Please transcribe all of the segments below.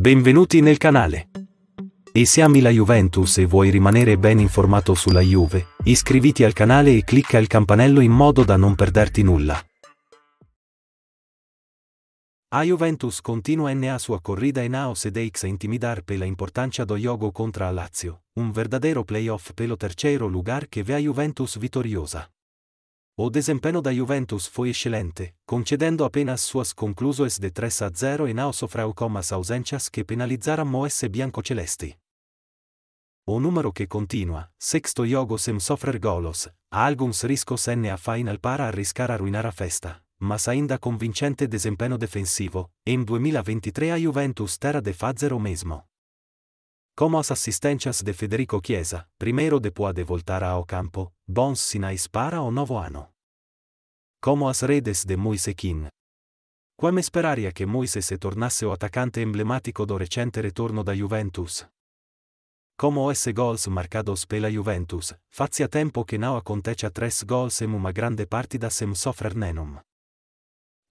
Benvenuti nel canale. E se ami la Juventus e vuoi rimanere ben informato sulla Juve, iscriviti al canale e clicca il campanello in modo da non perderti nulla. A Juventus continua na sua corrida en Aos ed Eix a intimidar pela importancia do jogo contra a Lazio, un verdadero playoff pelo terceiro lugar che ve a Juventus vitoriosa. O desempenho da Juventus foi excelente, concedendo apenas suas conclusos de 3 a 0 e não sofreu com as ausências que penalizaram bianco-celesti. O número que continua, sexto jogo sem sofrer golos, há alguns riscos na final para arriscar arruinar a festa, mas ainda convincente desempenho defensivo, em 2023 a Juventus terá de fazer o mesmo. Como as assistências de Federico Chiesa, primeiro depois de voltar ao campo, bons sinais para o novo ano. Como as redes de Moise Kin. Come speraria che Moise se tornasse o attaccante emblematico do recente ritorno da Juventus. Como os gols marcados pela Juventus, fazia tempo che não acontecia tres gols em uma grande partida sem sofrer nenhum.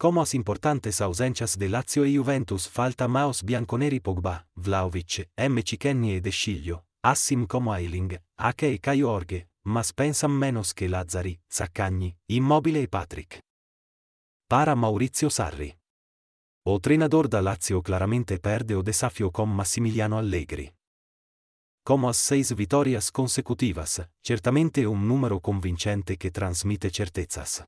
Como as importantes ausências de Lazio e Juventus falta Maos bianconeri Pogba, Vlaovic, MC Kenny e De Sciglio, Assim como Ailing, Ake e Caio Orge, mas pensam menos che Lazzari, Saccagni, Immobile e Patrick. Para Maurizio Sarri. O treinador da Lazio claramente perde o desafio con Massimiliano Allegri. Como as seis vitórias consecutivas, certamente un numero convincente che trasmite certezas.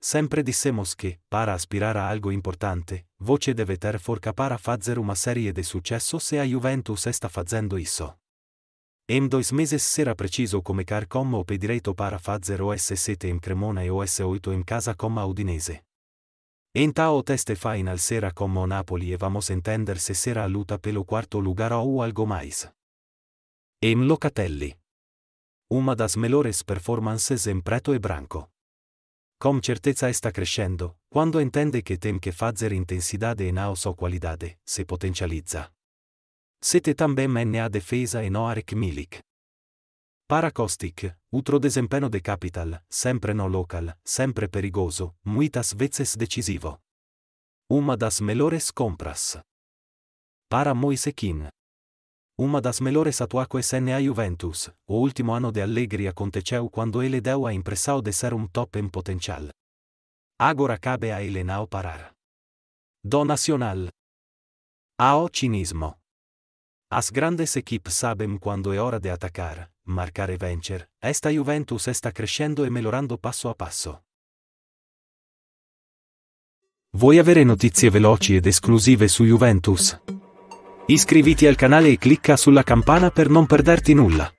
Sempre dissemos que, para aspirar a algo importante, voce deve ter forca para fazer uma série de sucesso se a Juventus está fazendo isso. Em dois meses será preciso começar como o pedireito para fazer o S7 em Cremona e o S8 em casa como a Udinese. Então o teste final será como o Napoli e vamos entender se será a luta pelo quarto lugar ou algo mais. Em Locatelli. Uma das melhores performances em preto e branco. Com certeza está crescendo, quando entende que tem que fazer intensidade e não só qualidade, se potencializa. Sete também na defesa e no Arek Milik. Para Kostic, utro desempenho de capital, sempre no local, sempre perigoso, muitas vezes decisivo. Uma das melhores compras. Para Moise Kin. Uma das melhores atuações na Juventus, o último ano de Allegri aconteceu quando ele deu a impressão de ser um top em potencial. Agora cabe a ele não parar. Do Nacional. Ao cinismo. As grandes equipes sabem quando é hora de atacar, marcar e vencer. Esta Juventus está crescendo e melhorando passo a passo. Vuoi avere notizie veloci ed esclusive su Juventus? Iscriviti al canale e clicca sulla campana per non perderti nulla.